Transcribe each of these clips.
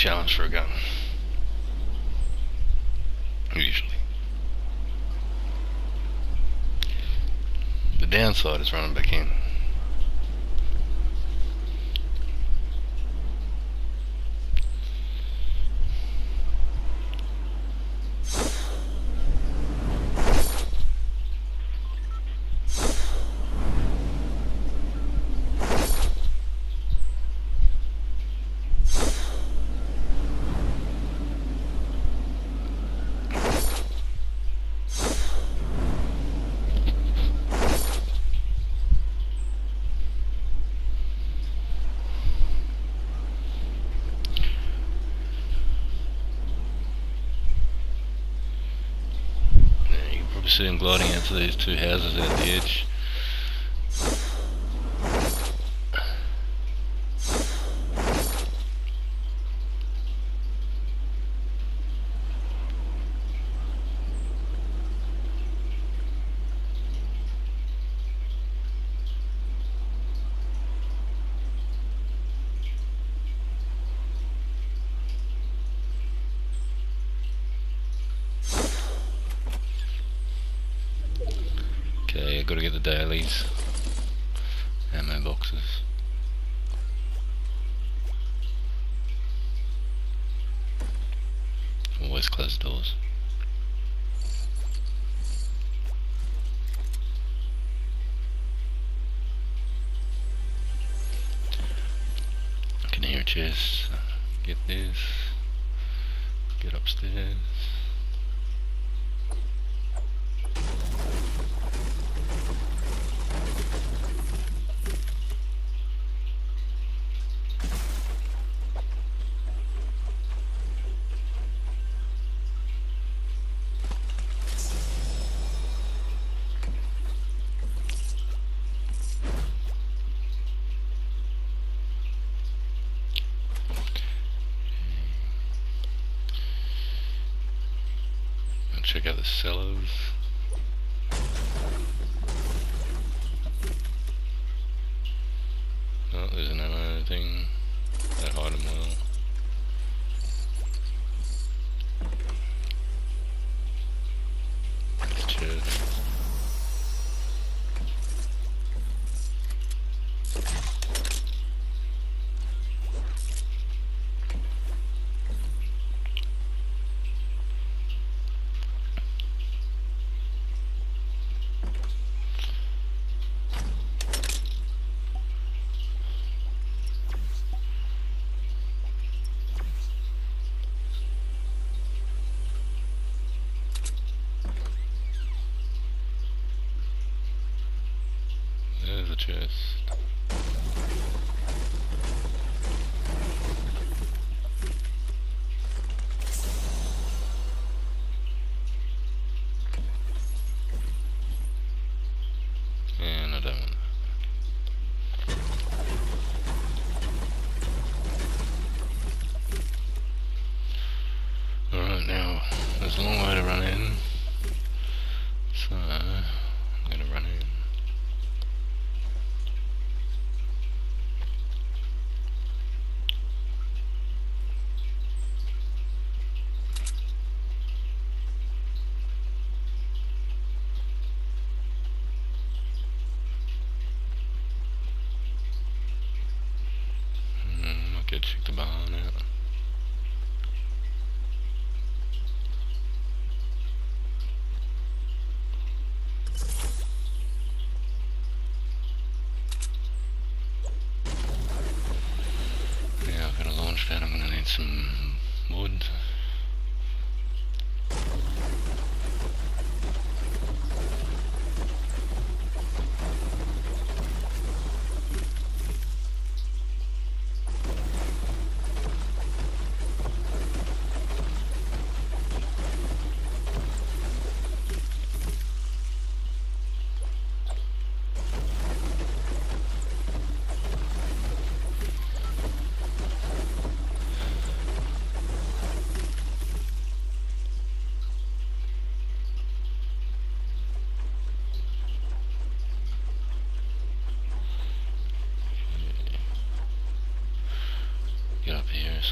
challenge for a gun. Usually. The downside is running back in. see them gliding into these two houses at the edge. these ammo boxes. Always close doors. I can hear a. Get this. Get upstairs. check out the cellars.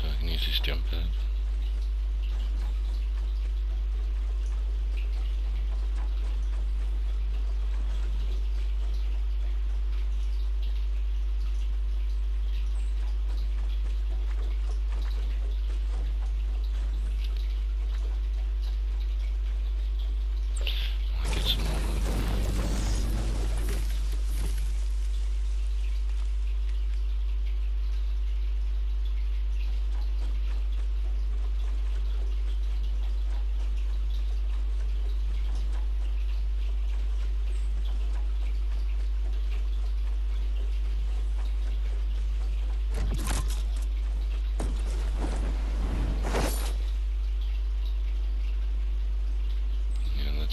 so I can use this jumper.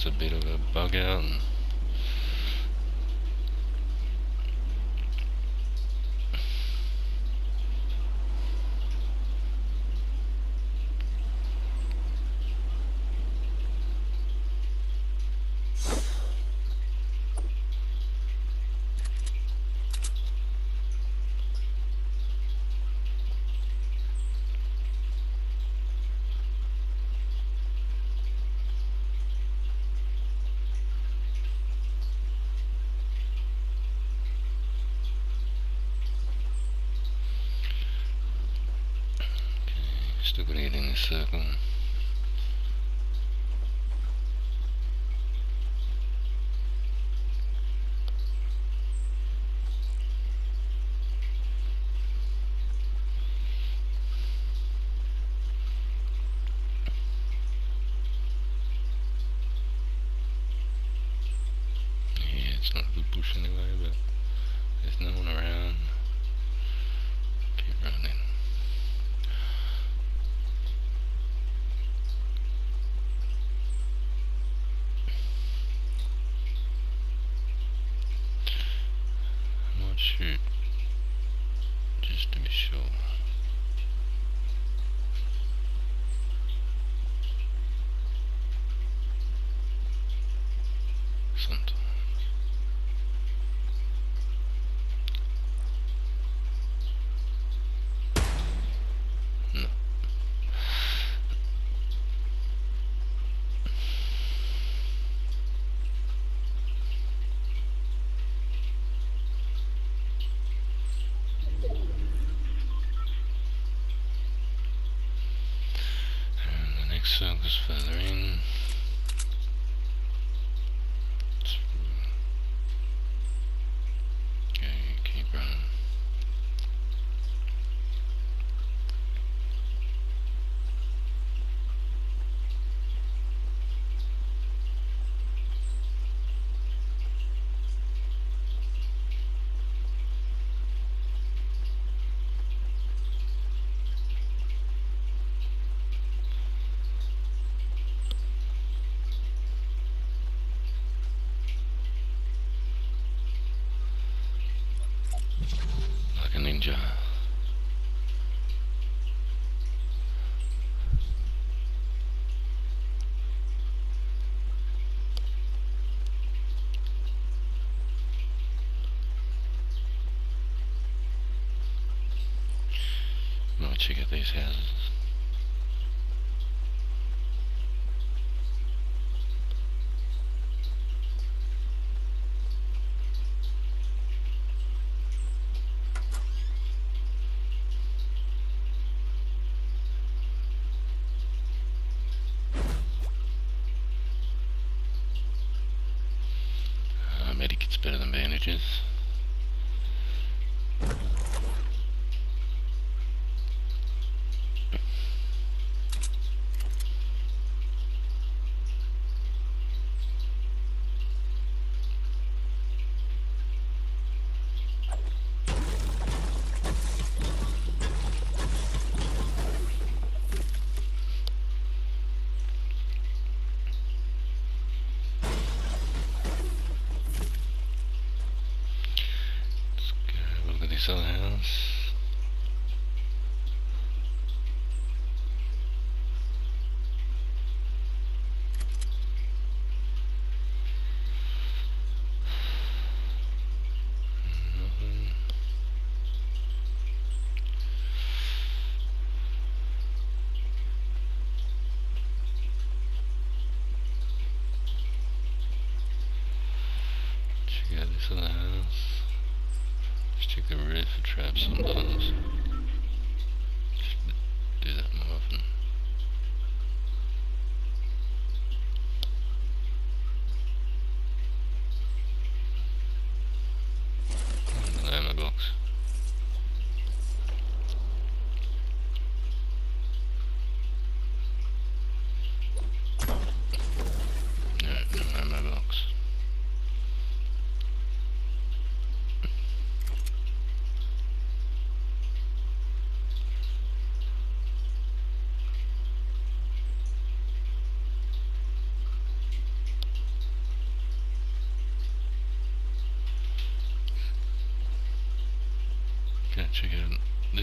a bit of a bug out. just a grading circle You get these houses. So House. can really trap sometimes.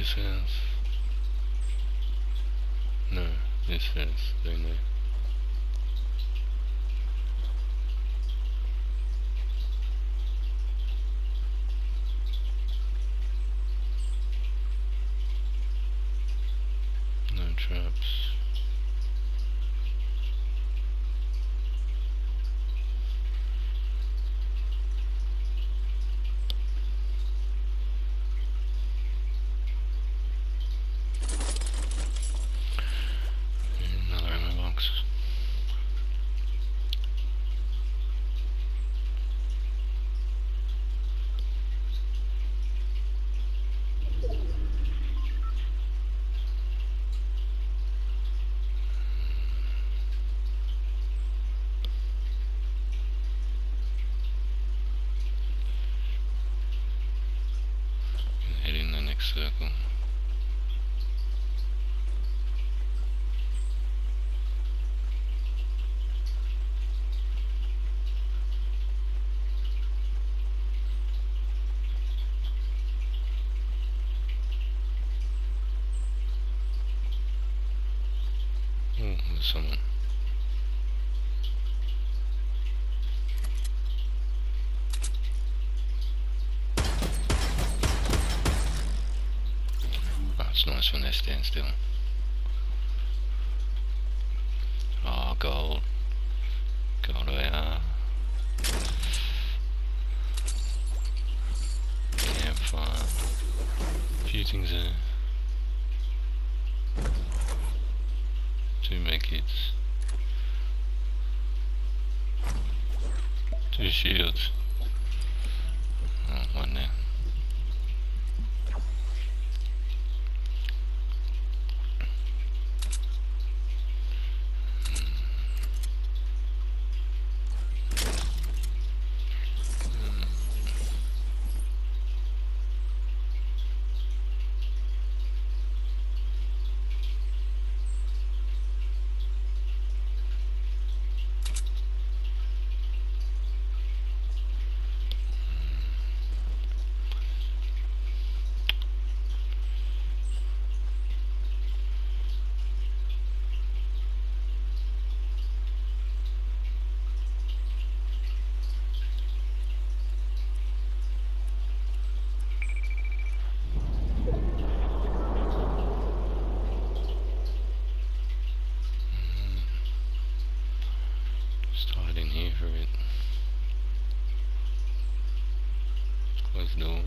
this is. No, this is, don't they? someone. That's nice when they're standing still. não.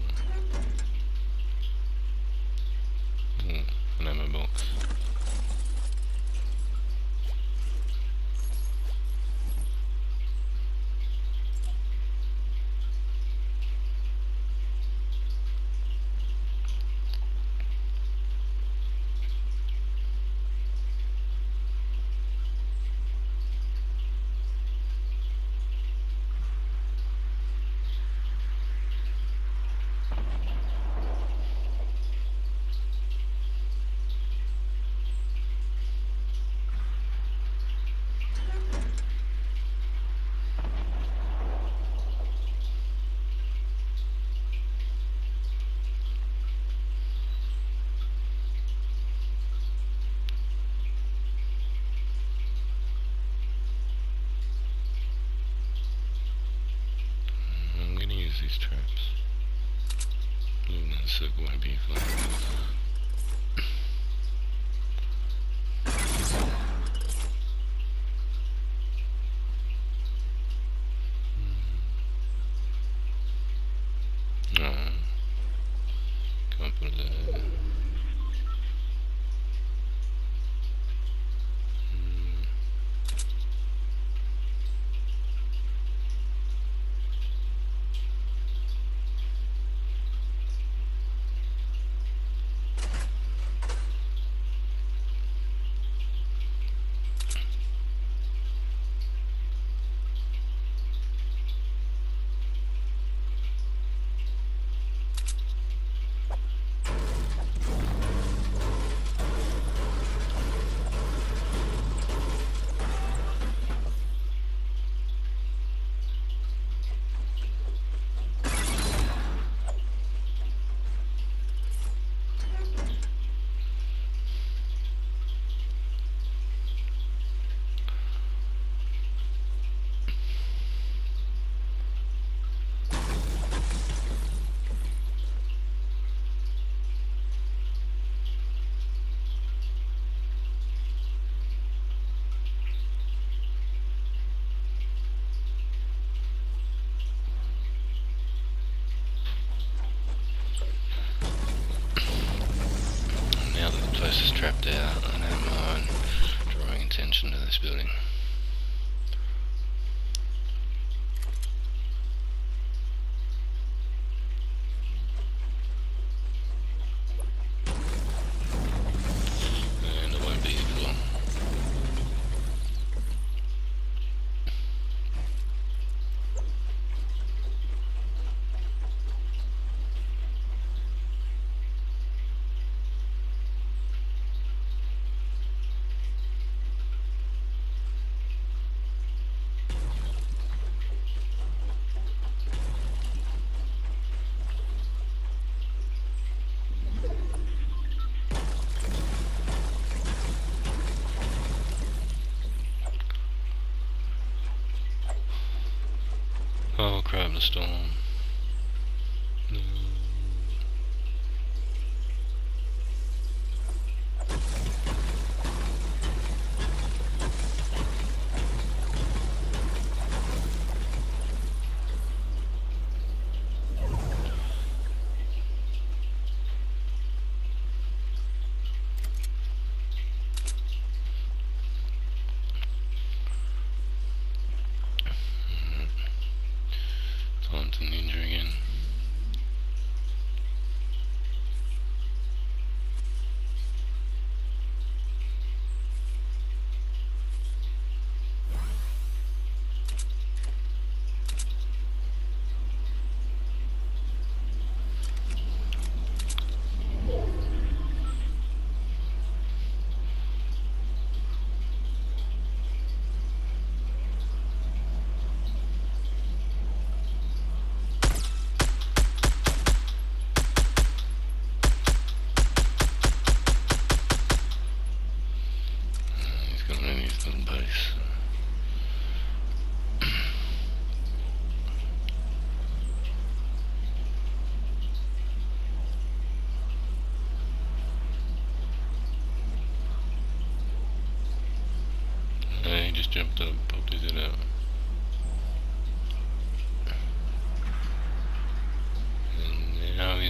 Storm.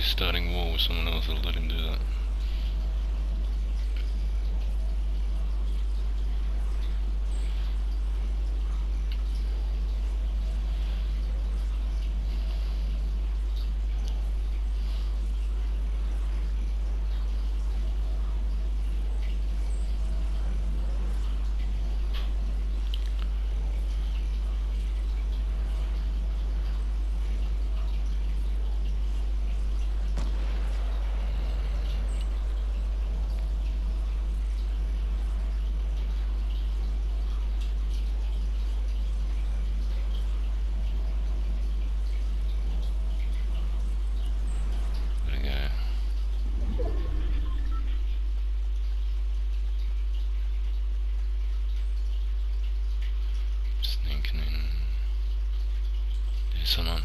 starting war with someone else, I'll let him do that. その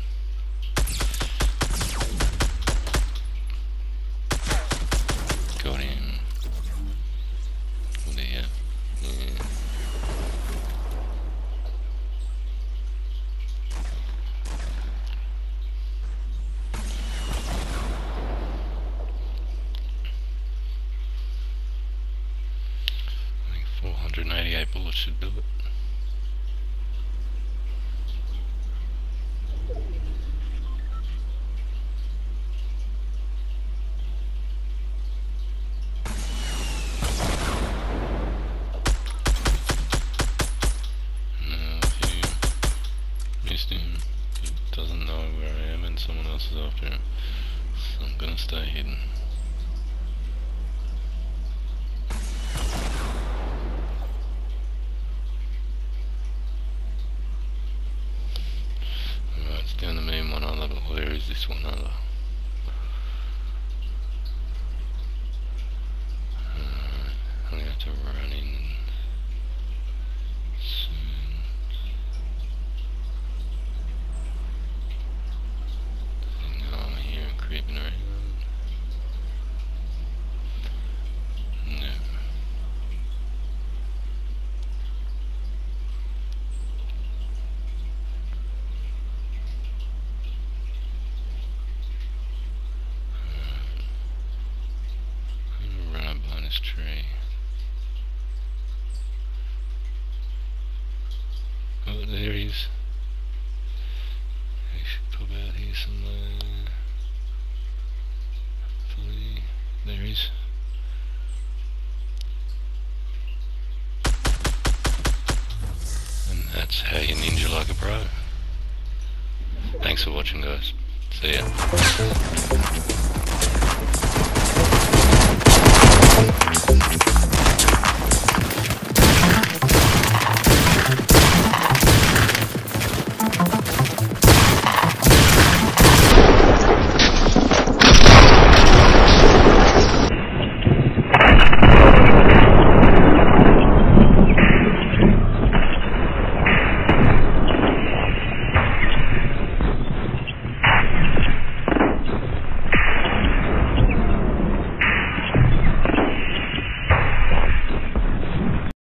That's how you ninja like a pro. Thanks for watching, guys. See ya.